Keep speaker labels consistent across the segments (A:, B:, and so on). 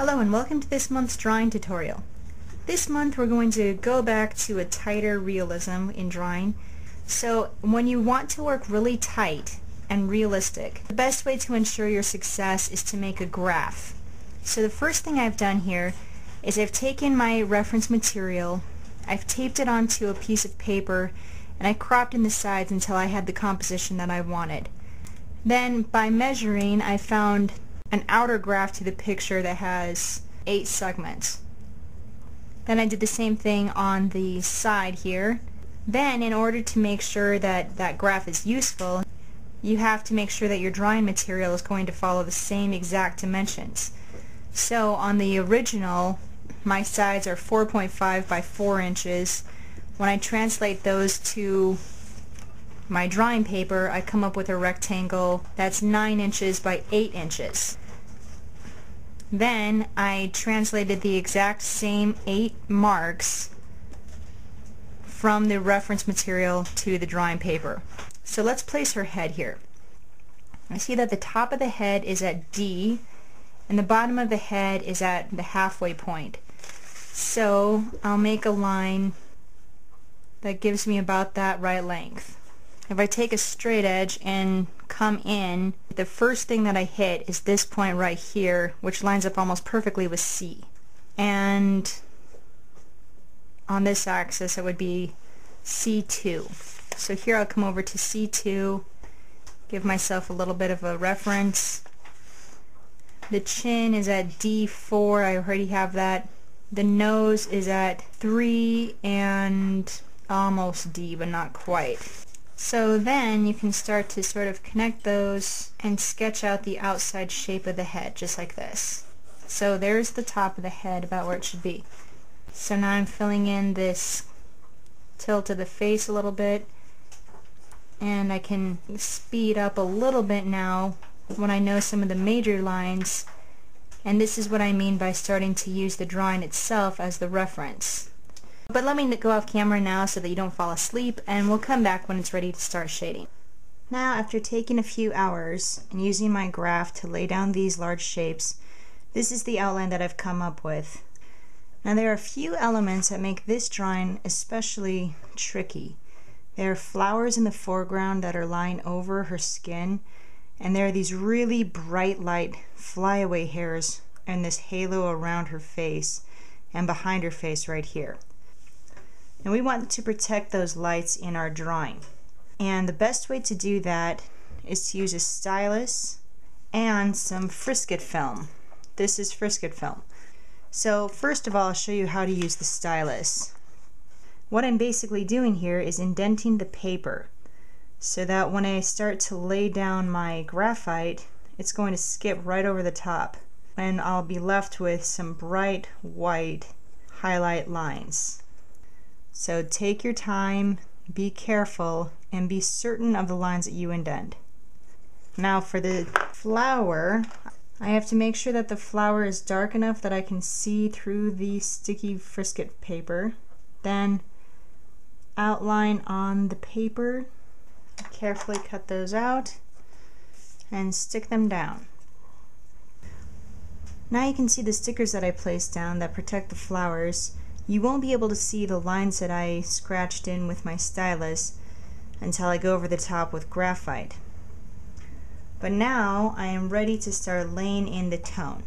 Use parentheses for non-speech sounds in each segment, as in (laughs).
A: Hello and welcome to this month's drawing tutorial. This month we're going to go back to a tighter realism in drawing. So when you want to work really tight and realistic, the best way to ensure your success is to make a graph. So the first thing I've done here is I've taken my reference material, I've taped it onto a piece of paper, and I cropped in the sides until I had the composition that I wanted. Then by measuring I found an outer graph to the picture that has eight segments. Then I did the same thing on the side here. Then in order to make sure that that graph is useful, you have to make sure that your drawing material is going to follow the same exact dimensions. So on the original, my sides are 4.5 by 4 inches. When I translate those to my drawing paper, I come up with a rectangle that's 9 inches by 8 inches. Then I translated the exact same eight marks from the reference material to the drawing paper. So let's place her head here. I see that the top of the head is at D and the bottom of the head is at the halfway point. So I'll make a line that gives me about that right length. If I take a straight edge and come in, the first thing that I hit is this point right here, which lines up almost perfectly with C. And on this axis it would be C2. So here I'll come over to C2, give myself a little bit of a reference. The chin is at D4, I already have that. The nose is at 3 and almost D, but not quite. So then you can start to sort of connect those and sketch out the outside shape of the head, just like this. So there's the top of the head about where it should be. So now I'm filling in this tilt of the face a little bit and I can speed up a little bit now when I know some of the major lines and this is what I mean by starting to use the drawing itself as the reference. But let me go off camera now so that you don't fall asleep and we'll come back when it's ready to start shading. Now after taking a few hours and using my graph to lay down these large shapes, this is the outline that I've come up with. Now there are a few elements that make this drawing especially tricky. There are flowers in the foreground that are lying over her skin and there are these really bright light flyaway hairs and this halo around her face and behind her face right here. And we want to protect those lights in our drawing. And the best way to do that is to use a stylus and some Frisket film. This is Frisket film. So first of all, I'll show you how to use the stylus. What I'm basically doing here is indenting the paper so that when I start to lay down my graphite, it's going to skip right over the top and I'll be left with some bright white highlight lines. So take your time, be careful, and be certain of the lines that you indent. Now for the flower, I have to make sure that the flower is dark enough that I can see through the sticky frisket paper. Then outline on the paper, carefully cut those out, and stick them down. Now you can see the stickers that I placed down that protect the flowers you won't be able to see the lines that I scratched in with my stylus until I go over the top with graphite. But now I am ready to start laying in the tone.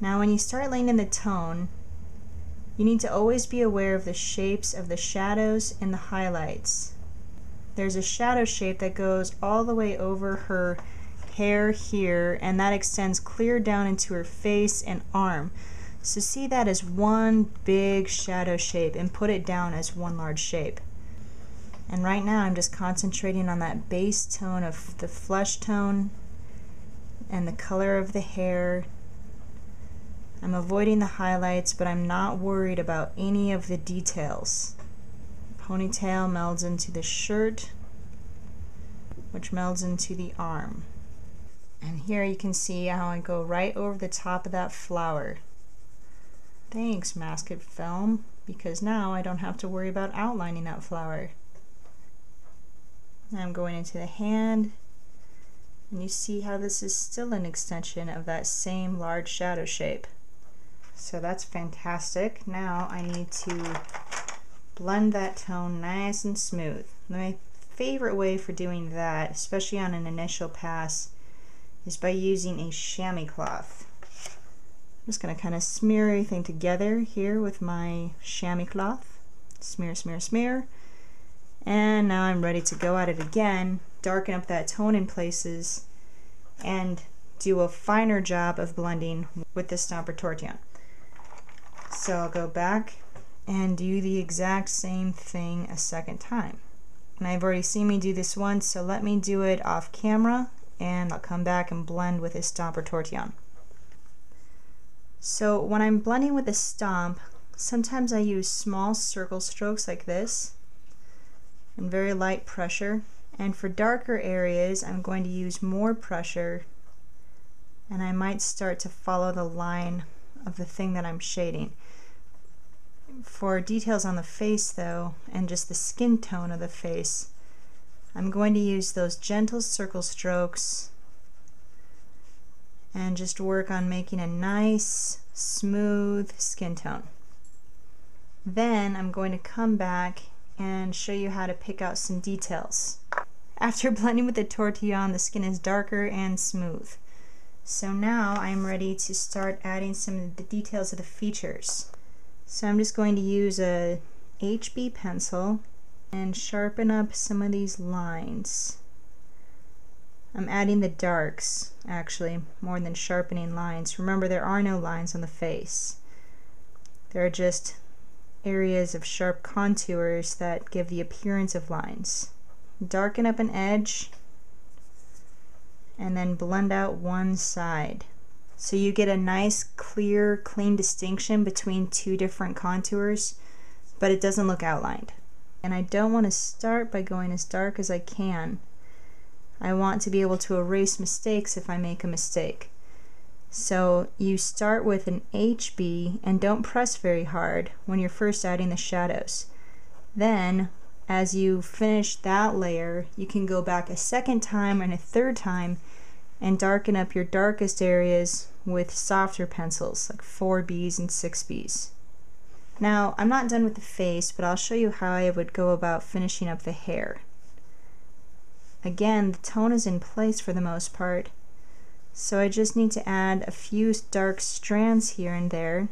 A: Now when you start laying in the tone, you need to always be aware of the shapes of the shadows and the highlights. There's a shadow shape that goes all the way over her hair here and that extends clear down into her face and arm. So see that as one big shadow shape and put it down as one large shape. And right now I'm just concentrating on that base tone of the flesh tone and the color of the hair. I'm avoiding the highlights, but I'm not worried about any of the details. Ponytail melds into the shirt, which melds into the arm. And here you can see how I go right over the top of that flower. Thanks, Masket Film, because now I don't have to worry about outlining that flower. I'm going into the hand And you see how this is still an extension of that same large shadow shape. So that's fantastic. Now I need to blend that tone nice and smooth. My favorite way for doing that, especially on an initial pass, is by using a chamois cloth. I'm just going to kind of smear everything together here with my chamois cloth. Smear, smear, smear. And now I'm ready to go at it again, darken up that tone in places, and do a finer job of blending with the stomp or tortillon. So I'll go back and do the exact same thing a second time. And I've already seen me do this once, so let me do it off camera and I'll come back and blend with a stomp or tortillon. So when I'm blending with a stomp, sometimes I use small circle strokes like this and very light pressure. And for darker areas, I'm going to use more pressure and I might start to follow the line of the thing that I'm shading. For details on the face though, and just the skin tone of the face, I'm going to use those gentle circle strokes and just work on making a nice smooth skin tone. Then I'm going to come back and show you how to pick out some details. After (laughs) blending with the tortillon, the skin is darker and smooth. So now I'm ready to start adding some of the details of the features. So I'm just going to use a HB pencil and sharpen up some of these lines. I'm adding the darks, actually, more than sharpening lines. Remember, there are no lines on the face. There are just areas of sharp contours that give the appearance of lines. Darken up an edge and then blend out one side. So you get a nice, clear, clean distinction between two different contours, but it doesn't look outlined. And I don't want to start by going as dark as I can I want to be able to erase mistakes if I make a mistake. So you start with an HB and don't press very hard when you're first adding the shadows. Then, as you finish that layer, you can go back a second time and a third time and darken up your darkest areas with softer pencils, like 4Bs and 6Bs. Now, I'm not done with the face, but I'll show you how I would go about finishing up the hair. Again, the tone is in place for the most part. So I just need to add a few dark strands here and there.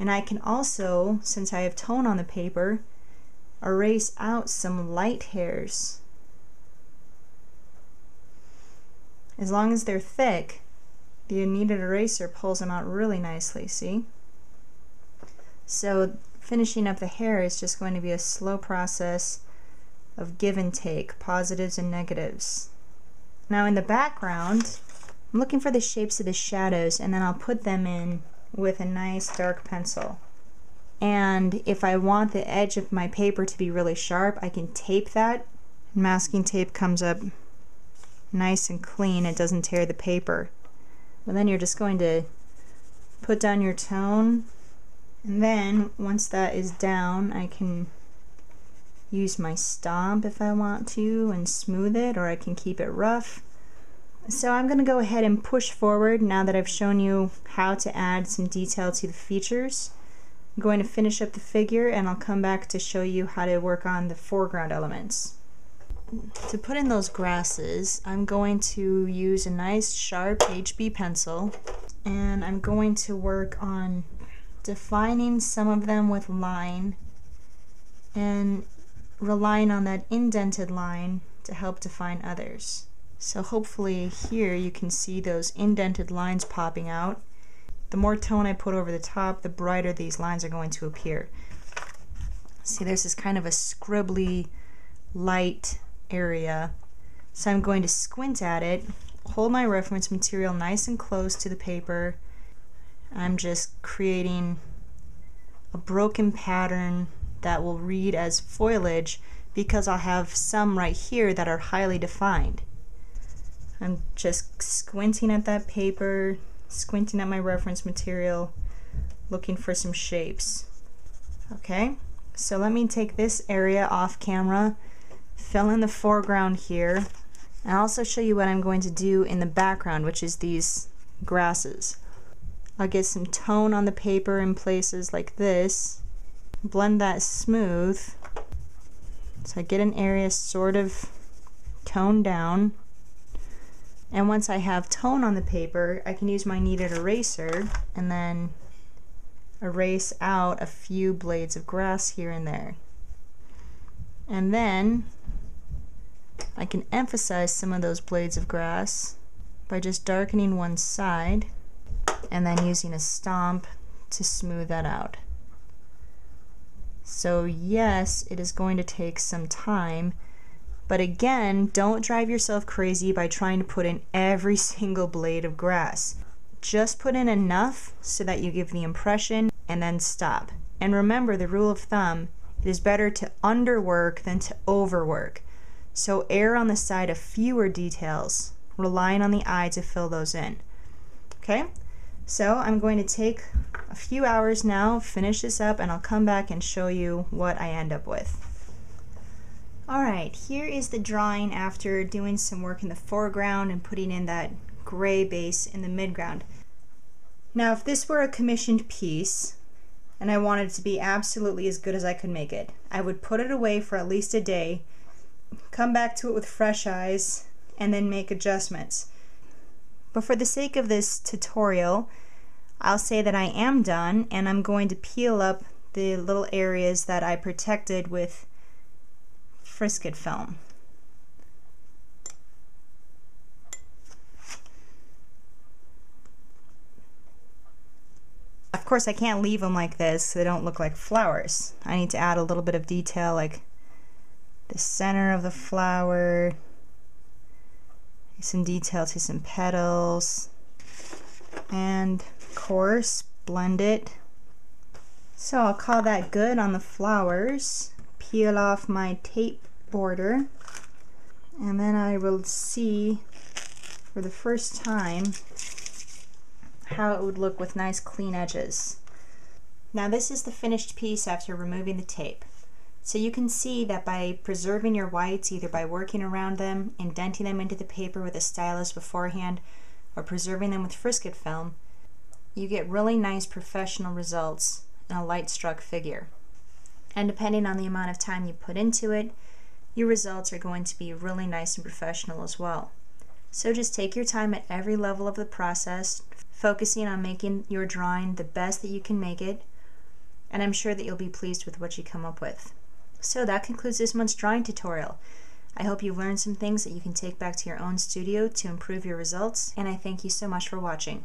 A: And I can also, since I have tone on the paper, erase out some light hairs. As long as they're thick, the kneaded eraser pulls them out really nicely, see? So finishing up the hair is just going to be a slow process of give and take, positives and negatives. Now in the background, I'm looking for the shapes of the shadows and then I'll put them in with a nice dark pencil. And if I want the edge of my paper to be really sharp, I can tape that. Masking tape comes up nice and clean. It doesn't tear the paper. But then you're just going to put down your tone. And then once that is down, I can use my stomp if I want to and smooth it or I can keep it rough. So I'm going to go ahead and push forward now that I've shown you how to add some detail to the features. I'm going to finish up the figure and I'll come back to show you how to work on the foreground elements. To put in those grasses, I'm going to use a nice sharp HB pencil and I'm going to work on defining some of them with line and relying on that indented line to help define others. So hopefully here you can see those indented lines popping out. The more tone I put over the top, the brighter these lines are going to appear. See, there's this kind of a scribbly light area. So I'm going to squint at it, hold my reference material nice and close to the paper. I'm just creating a broken pattern that will read as foliage because I'll have some right here that are highly defined. I'm just squinting at that paper, squinting at my reference material, looking for some shapes. Okay, so let me take this area off camera, fill in the foreground here, And I'll also show you what I'm going to do in the background, which is these grasses. I'll get some tone on the paper in places like this, blend that smooth, so I get an area sort of toned down. And once I have tone on the paper, I can use my kneaded eraser and then erase out a few blades of grass here and there. And then I can emphasize some of those blades of grass by just darkening one side and then using a stomp to smooth that out. So yes, it is going to take some time, but again, don't drive yourself crazy by trying to put in every (laughs) single blade of grass. Just put in enough so that you give the impression and then stop. And remember the rule of thumb, it is better to underwork than to overwork. So err on the side of fewer details, relying on the eye to fill those in. Okay? So I'm going to take a few hours now, finish this up, and I'll come back and show you what I end up with. Alright, here is the drawing after doing some work in the foreground and putting in that gray base in the midground. Now if this were a commissioned piece, and I wanted to be absolutely as good as I could make it, I would put it away for at least a day, come back to it with fresh eyes, and then make adjustments. But for the sake of this tutorial, I'll say that I am done and I'm going to peel up the little areas that I protected with Frisket film. Of course I can't leave them like this so they don't look like flowers. I need to add a little bit of detail like the center of the flower, some detail to some petals, and of course blend it. So I'll call that good on the flowers. Peel off my tape border and then I will see for the first time how it would look with nice clean edges. Now this is the finished piece after removing the tape. So you can see that by preserving your whites, either by working around them, indenting them into the paper with a stylus beforehand, or preserving them with frisket film, you get really nice professional results in a light struck figure. And depending on the amount of time you put into it, your results are going to be really nice and professional as well. So just take your time at every level of the process, focusing on making your drawing the best that you can make it, and I'm sure that you'll be pleased with what you come up with. So that concludes this month's drawing tutorial. I hope you've learned some things that you can take back to your own studio to improve your results, and I thank you so much for watching.